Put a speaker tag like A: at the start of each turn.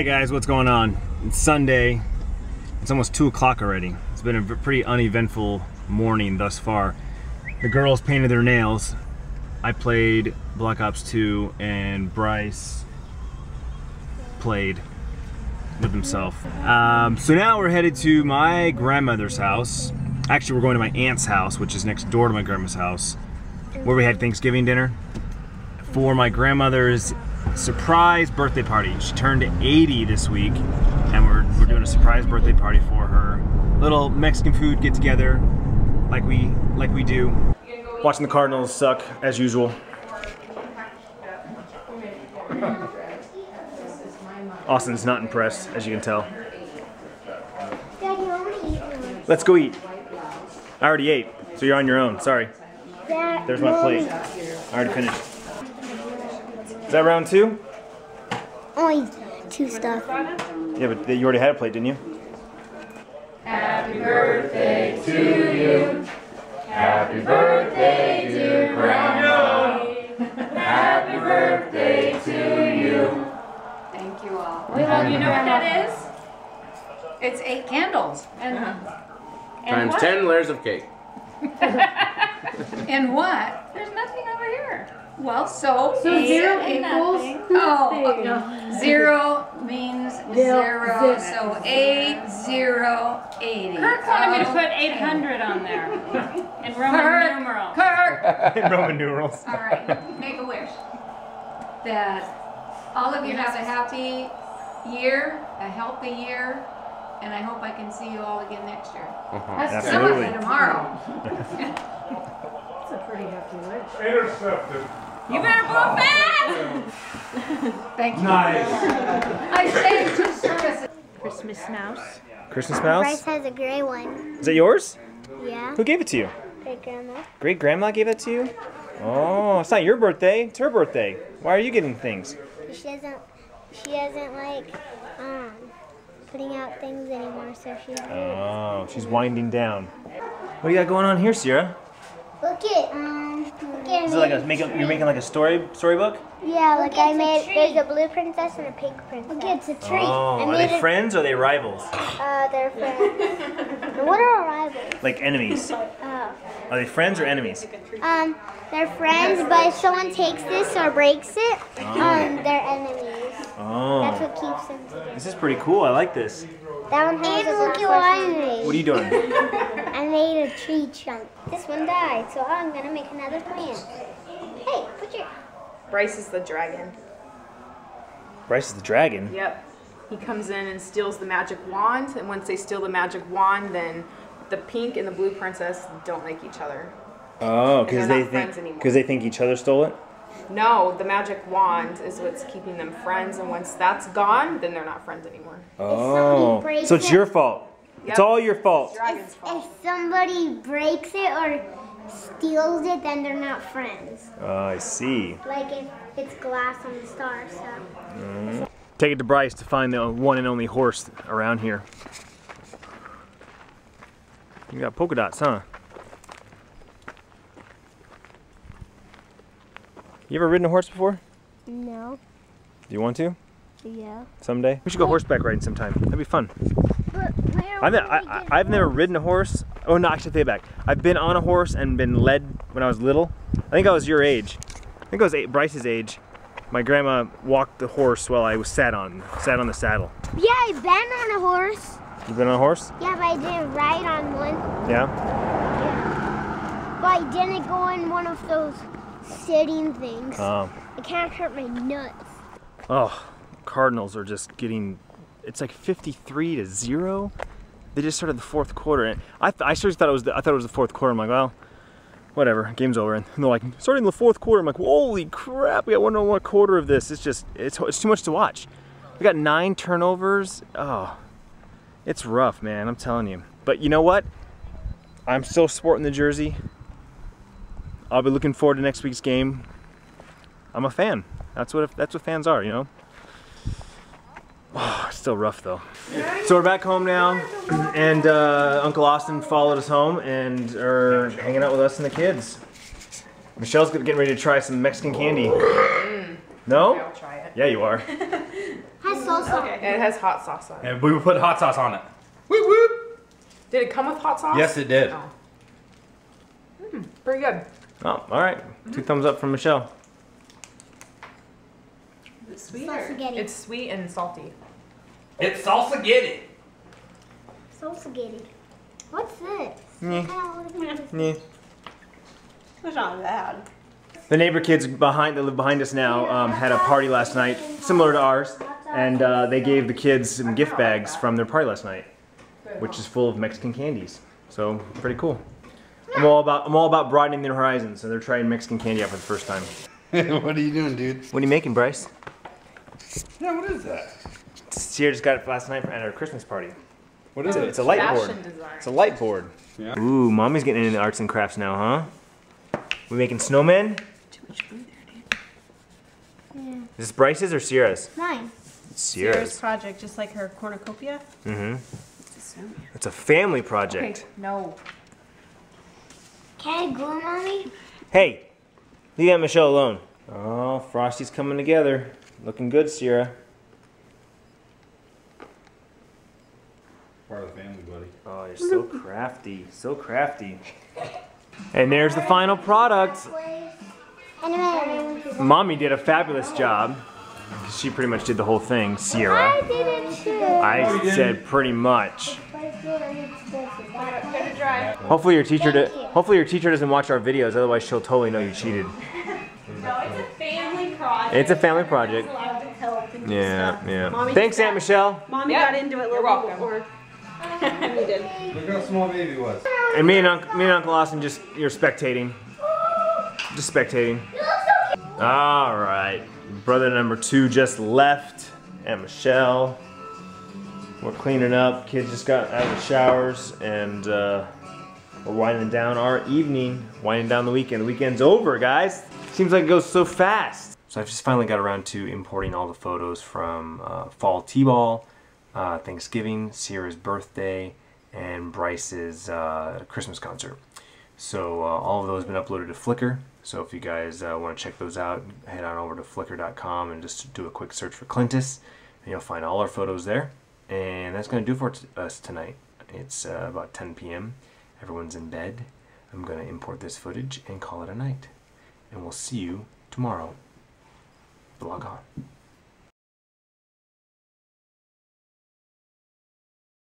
A: Hey guys, what's going on? It's Sunday. It's almost 2 o'clock already. It's been a pretty uneventful morning thus far. The girls painted their nails. I played Black Ops 2 and Bryce played with himself. Um, so now we're headed to my grandmother's house. Actually, we're going to my aunt's house, which is next door to my grandma's house, where we had Thanksgiving dinner for my grandmother's surprise birthday party. She turned 80 this week, and we're, we're doing a surprise birthday party for her. Little Mexican food get together, like we like we do. Watching the Cardinals suck as usual. Austin's not impressed, as you can tell.
B: Daddy, I want to eat one.
A: Let's go eat. I already ate, so you're on your own. Sorry. There's my plate. I already finished. Is that round two?
B: Oh, Only two stuff.
A: Yeah, but you already had a plate, didn't you?
C: Happy birthday to you. Happy birthday, dear Grandma. Happy birthday to you. Thank you all. Well, you know what that is? It's eight candles. And, uh-huh. and
D: Times
C: what?
D: 10 layers of cake.
C: And what? There's nothing over here. Well, so.
E: So
C: eight
E: zero
C: and
E: equals
C: nothing. Oh,
E: nothing.
C: zero means
E: zero.
C: so eight, zero, eighty.
F: Kurt wanted me to oh.
C: put
F: 800 on there in Roman
C: Kurt,
F: numerals.
C: Kurt,
A: In Roman numerals.
C: all right, make a wish. That all of you have a happy year, a healthy year, and I hope I can see you all again next year. Mm-hmm.
E: That's,
C: Some of
A: Absolutely.
C: you tomorrow.
E: that's a pretty hefty wish.
G: Intercepted.
C: You better blow fast! Thank you.
G: Nice.
C: I saved two services.
E: Christmas mouse.
A: Christmas
B: Bryce
A: mouse?
B: has a gray one.
A: Is that yours?
B: Yeah.
A: Who gave it to you?
B: Great grandma.
A: Great grandma gave it to you? Oh, it's not your birthday. It's her birthday. Why are you getting things?
B: She doesn't. She doesn't like um putting out things anymore. So she.
A: Oh, she's winding down. What do you got going on here, Sierra?
B: Look at. Look at
A: Is it like a make a, you're making like a story storybook?
B: Yeah, like I made. There's a blue princess and a pink princess. Look, it's a tree.
A: Oh,
B: I
A: are they
B: it-
A: friends or are they rivals?
B: Uh, they're friends. What are rivals?
A: Like enemies?
B: Oh.
A: Are they friends or enemies?
B: Um, they're friends, but if someone takes this or breaks it, um, they're enemies. Oh. That's
A: Oh,
B: what keeps them together.
A: this is pretty cool. I like this.
B: That one has and look at what I.
A: What are you doing?
B: I made a tree trunk. This one died, so I'm gonna make another plant. Hey, put your.
H: Bryce is the dragon.
A: Bryce is the dragon.
H: Yep. He comes in and steals the magic wand, and once they steal the magic wand, then the pink and the blue princess don't like each other.
A: Oh, because they think because they think each other stole it.
H: No, the magic wand is what's keeping them friends, and once that's gone, then they're not friends anymore.
A: Oh, so it's your fault. It's all your fault.
H: Dragon's fault.
B: If somebody breaks it or steals it, then they're not friends.
A: Oh, I see.
B: Like if it's glass on the star, so. Mm.
A: Take it to Bryce to find the one and only horse around here. You got polka dots, huh? You ever ridden a horse before?
B: No.
A: Do you want to?
B: Yeah.
A: Someday? We should go horseback riding sometime. That'd be fun.
B: But where
A: I've, I, I, I've never ridden a horse. Oh, no, actually, take it back. I've been on a horse and been led when I was little. I think I was your age. I think I was eight, Bryce's age. My grandma walked the horse while I was sat on, sat on the saddle.
B: Yeah, I've been on a horse.
A: You've been on a horse?
B: Yeah, but I didn't ride on one.
A: Yeah. Yeah.
B: But I didn't go in one of those sitting things.
A: Um,
B: it can't hurt my nuts.
A: oh, Cardinals are just getting. It's like 53 to zero. They just started the fourth quarter, and I, I seriously thought it was. The, I thought it was the fourth quarter. I'm like, well, whatever, game's over. And they're like, starting the fourth quarter. I'm like, holy crap, we got one more quarter of this. It's just, it's, it's too much to watch. We got nine turnovers. Oh, it's rough, man. I'm telling you. But you know what? I'm still sporting the jersey. I'll be looking forward to next week's game. I'm a fan. That's what if that's what fans are, you know. Oh, it's still rough though. So we're back home now, and uh, Uncle Austin followed us home and are hanging out with us and the kids. Michelle's getting ready to try some Mexican candy. No?
H: I'll try it.
A: Yeah, you are.
B: it Has salsa.
H: And it has hot sauce on it.
G: And we would put hot sauce on it. Whoop whoop.
H: Did it come with hot sauce?
G: Yes, it did.
H: Oh. Mm, pretty good.
A: Oh, all right. Two thumbs up from Michelle.
H: Is it sweet?
B: Salsa
H: or-
B: getty.
H: It's sweet and salty.
G: It's salsa get it.
B: Salsa getty. What's this?
A: Yeah.
B: What what is this?
A: Yeah.
E: It's not bad.
A: The neighbor kids behind that live behind us now um, had a party last night, similar to ours, and uh, they gave the kids some gift bags from their party last night, which is full of Mexican candies. So pretty cool. I'm all about I'm all about broadening their horizons, so they're trying Mexican candy out for the first time.
G: what are you doing, dude?
A: What are you making, Bryce?
G: Yeah, what is that?
A: Sierra just got it last night at our Christmas party.
G: What is it?
A: It's a light board.
H: Design.
A: It's a light board.
G: Yeah.
A: Ooh, mommy's getting into arts and crafts now, huh? We making snowmen?
E: Too much food there, dude. Yeah.
A: Is this Bryce's or Sierra's?
B: Mine.
A: It's
E: Sierra's
A: Sierra's.
E: project, just like her cornucopia.
A: Mm-hmm.
E: It's a snowman.
A: It's a family
H: Okay,
A: project.
H: no.
B: Can I glue, mommy?
A: Hey, leave Aunt Michelle alone. Oh, Frosty's coming together. Looking good, Sierra.
G: Part of the family, buddy.
A: Oh, you're so crafty. So crafty. And there's the final product.
B: And a minute.
A: Mommy did a fabulous job. She pretty much did the whole thing, Sierra.
B: I did it too.
A: I oh, said pretty much.
H: Let it dry.
A: Hopefully your teacher
B: Thank
A: do-
B: you.
A: hopefully your teacher doesn't watch our videos, otherwise she'll totally know you cheated.
F: No, it's a family project.
A: It's a family project.
F: Allowed to help and do
A: Yeah,
F: stuff.
A: yeah.
E: Mommy
A: Thanks, Aunt
E: that.
A: Michelle.
E: Mommy
H: Yeah,
E: got into it a
H: you're
E: little
H: welcome.
E: before you did.
G: Look how small baby was.
A: And me and Uncle, me and Uncle Austin just you're spectating. Just spectating. All right. Brother number two just left, and Michelle. We're cleaning up. Kids just got out of the showers, and uh, we're winding down our evening, winding down the weekend. The weekend's over, guys. Seems like it goes so fast. So I've just finally got around to importing all the photos from uh, fall t-ball, uh, Thanksgiving, Sierra's birthday, and Bryce's uh, Christmas concert. So uh, all of those have been uploaded to Flickr. So if you guys uh, want to check those out, head on over to flickr.com and just do a quick search for Clintus, and you'll find all our photos there. And that's going to do for us tonight. It's uh, about 10 p.m. Everyone's in bed. I'm going to import this footage and call it a night. And we'll see you tomorrow. On.